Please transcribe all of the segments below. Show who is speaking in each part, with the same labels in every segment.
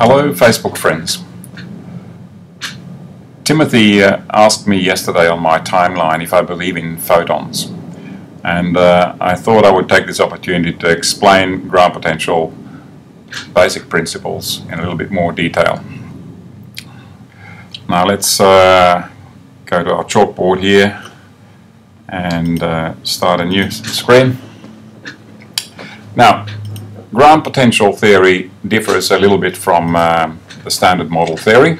Speaker 1: Hello, Facebook friends. Timothy uh, asked me yesterday on my timeline if I believe in photons, and uh, I thought I would take this opportunity to explain ground potential basic principles in a little bit more detail. Now let's uh, go to our chalkboard here and uh, start a new screen. Now, ground potential theory differs a little bit from uh, the standard model theory,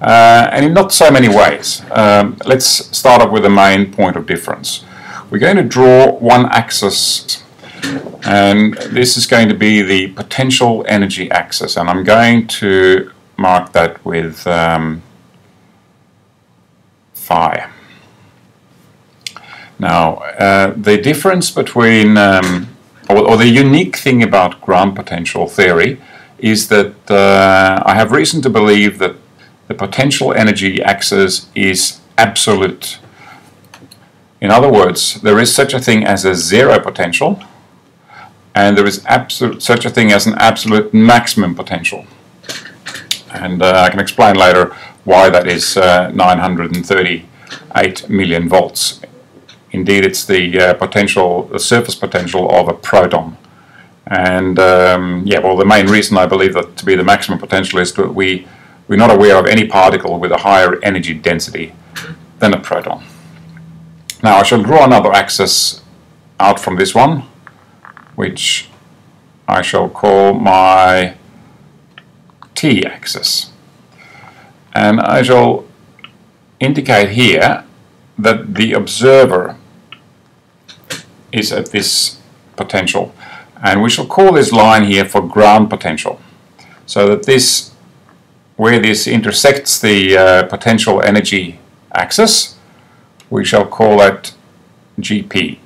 Speaker 1: uh, and in not so many ways. Um, let's start off with the main point of difference. We're going to draw one axis, and this is going to be the potential energy axis, and I'm going to mark that with um, phi. Now, uh, the difference between, um, or, or, the unique thing about ground potential theory is that uh, I have reason to believe that the potential energy axis is absolute. In other words, there is such a thing as a zero potential, and there is absolute, such a thing as an absolute maximum potential. And uh, I can explain later why that is uh, 938 million volts Indeed, it's the uh, potential, the surface potential of a proton. And um, yeah, well, the main reason I believe that to be the maximum potential is that we, we're not aware of any particle with a higher energy density than a proton. Now, I shall draw another axis out from this one, which I shall call my t-axis. And I shall indicate here that the observer is at this potential. And we shall call this line here for ground potential. So that this, where this intersects the uh, potential energy axis, we shall call it GP.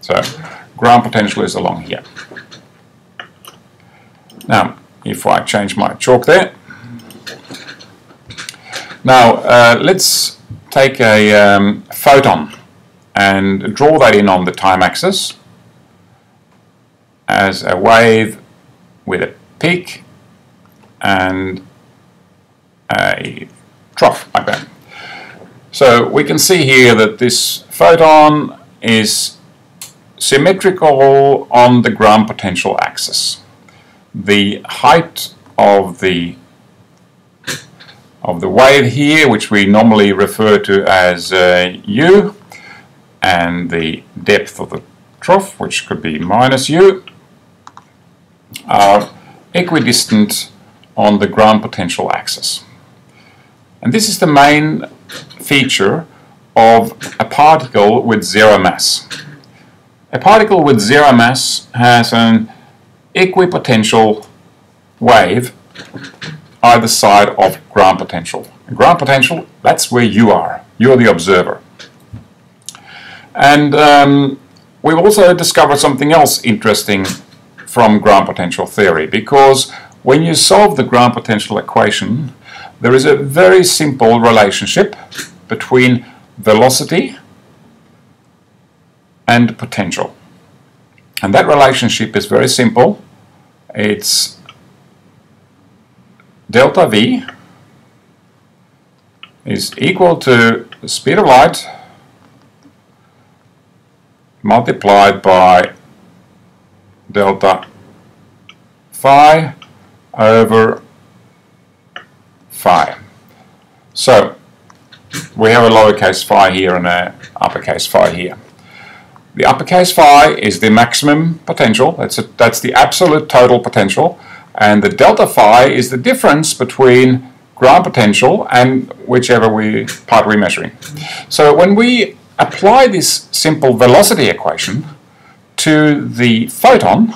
Speaker 1: So ground potential is along here. Now, if I change my chalk there. Now, uh, let's take a um, photon and draw that in on the time axis as a wave with a peak and a trough like that. So we can see here that this photon is symmetrical on the ground potential axis. The height of the of the wave here, which we normally refer to as uh, u, and the depth of the trough, which could be minus u, are equidistant on the ground potential axis. And this is the main feature of a particle with zero mass. A particle with zero mass has an equipotential wave either side of ground potential. ground potential, that's where you are. You're the observer. And um, we've also discovered something else interesting from ground potential theory because when you solve the ground potential equation, there is a very simple relationship between velocity and potential. And that relationship is very simple. It's delta V is equal to the speed of light multiplied by delta phi over phi. So we have a lowercase phi here and a uppercase phi here. The uppercase phi is the maximum potential, that's, a, that's the absolute total potential, and the delta phi is the difference between ground potential and whichever we part we're measuring. So when we apply this simple velocity equation to the photon,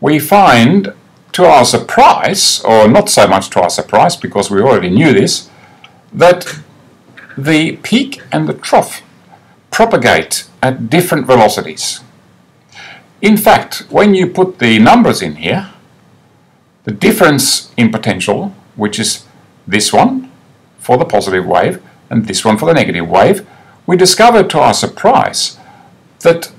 Speaker 1: we find to our surprise, or not so much to our surprise because we already knew this, that the peak and the trough propagate at different velocities. In fact, when you put the numbers in here, the difference in potential, which is this one for the positive wave and this one for the negative wave, we discovered to our surprise that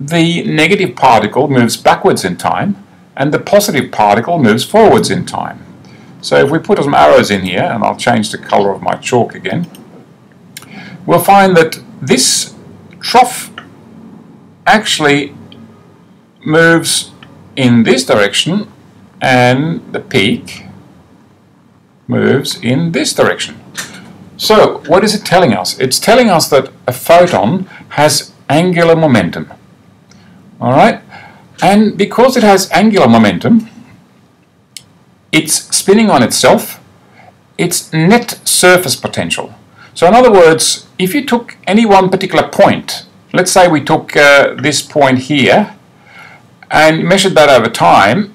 Speaker 1: the negative particle moves backwards in time and the positive particle moves forwards in time. So if we put some arrows in here, and I'll change the color of my chalk again, we'll find that this trough actually moves in this direction and the peak moves in this direction. So what is it telling us? It's telling us that a photon has angular momentum. Alright? And because it has angular momentum, it's spinning on itself, its net surface potential. So in other words, if you took any one particular point, let's say we took uh, this point here and measured that over time,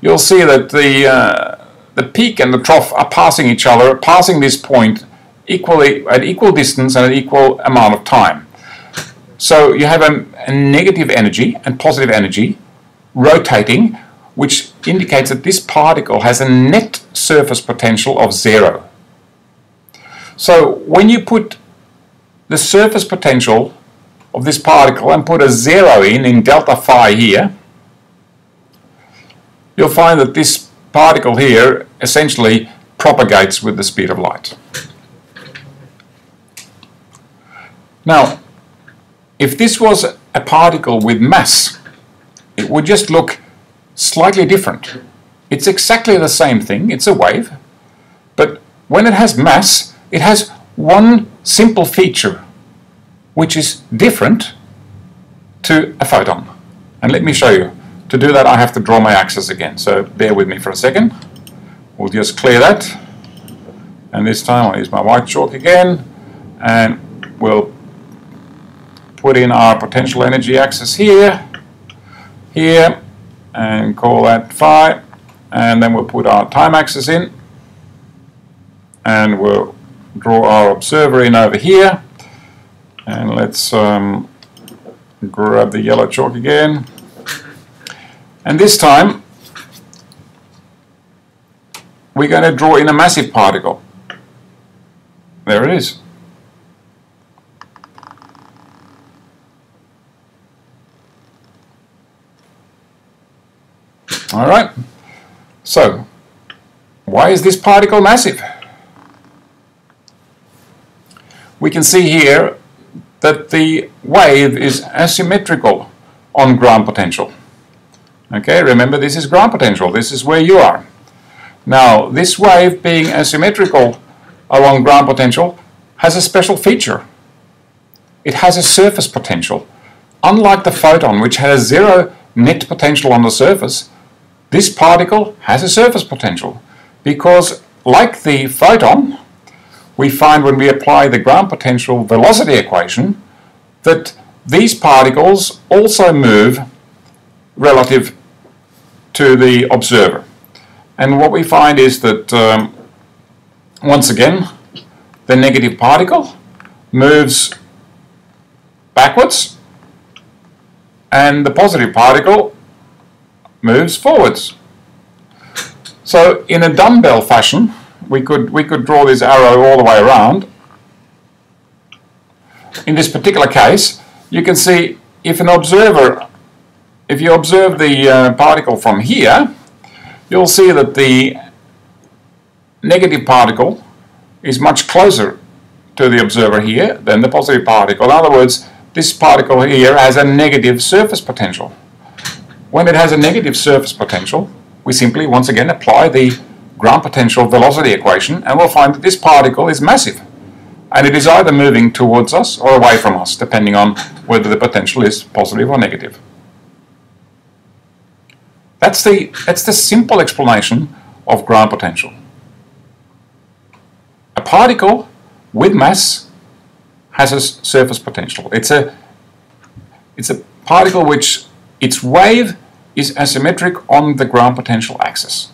Speaker 1: you'll see that the, uh, the peak and the trough are passing each other, passing this point equally at equal distance and at equal amount of time. So you have a, a negative energy and positive energy rotating which indicates that this particle has a net surface potential of zero. So when you put the surface potential of this particle and put a zero in, in delta phi here, you'll find that this particle here essentially propagates with the speed of light. Now, if this was a particle with mass, it would just look slightly different. It's exactly the same thing, it's a wave, but when it has mass, it has one simple feature, which is different to a photon. And let me show you. To do that, I have to draw my axis again, so bear with me for a second. We'll just clear that. And this time I'll use my white chalk again, and we'll put in our potential energy axis here, here, and call that phi and then we'll put our time axis in and we'll draw our observer in over here and let's um, grab the yellow chalk again. And this time we're going to draw in a massive particle. There it is All right. So, why is this particle massive? We can see here that the wave is asymmetrical on ground potential. Okay, remember this is ground potential, this is where you are. Now, this wave being asymmetrical along ground potential has a special feature. It has a surface potential. Unlike the photon, which has zero net potential on the surface, this particle has a surface potential because like the photon, we find when we apply the ground potential velocity equation that these particles also move relative to the observer. And what we find is that, um, once again, the negative particle moves backwards and the positive particle moves forwards. So in a dumbbell fashion, we could, we could draw this arrow all the way around. In this particular case, you can see if an observer, if you observe the uh, particle from here, you'll see that the negative particle is much closer to the observer here than the positive particle. In other words, this particle here has a negative surface potential. When it has a negative surface potential, we simply once again apply the ground potential velocity equation and we'll find that this particle is massive. And it is either moving towards us or away from us, depending on whether the potential is positive or negative. That's the, that's the simple explanation of ground potential. A particle with mass has a surface potential. It's a, it's a particle which its wave is asymmetric on the ground potential axis.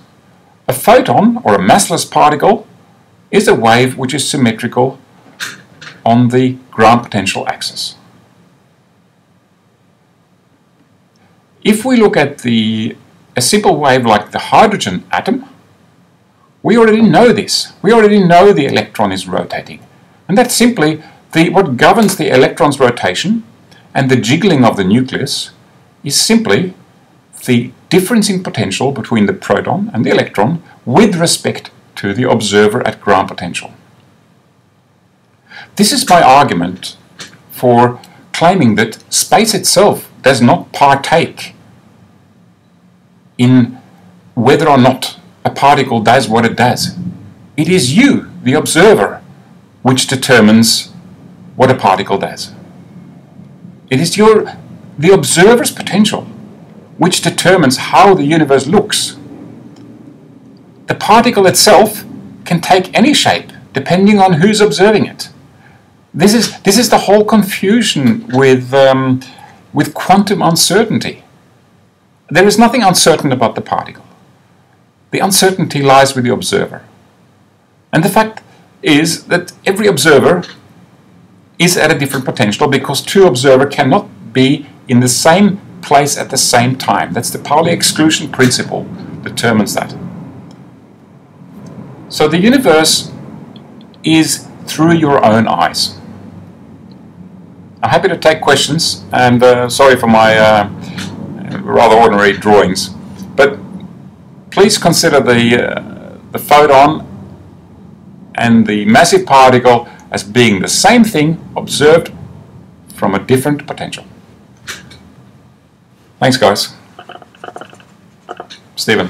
Speaker 1: A photon, or a massless particle, is a wave which is symmetrical on the ground potential axis. If we look at the, a simple wave like the hydrogen atom, we already know this. We already know the electron is rotating. And that's simply the, what governs the electron's rotation and the jiggling of the nucleus is simply the difference in potential between the proton and the electron with respect to the observer at ground potential. This is my argument for claiming that space itself does not partake in whether or not a particle does what it does. It is you, the observer, which determines what a particle does. It is your, the observer's potential which determines how the universe looks. The particle itself can take any shape depending on who's observing it. This is, this is the whole confusion with, um, with quantum uncertainty. There is nothing uncertain about the particle. The uncertainty lies with the observer. And the fact is that every observer is at a different potential because two observers cannot be in the same place at the same time. That's the Pauli exclusion principle determines that. So the universe is through your own eyes. I'm happy to take questions, and uh, sorry for my uh, rather ordinary drawings, but please consider the, uh, the photon and the massive particle as being the same thing observed from a different potential. Thanks, guys. Steven.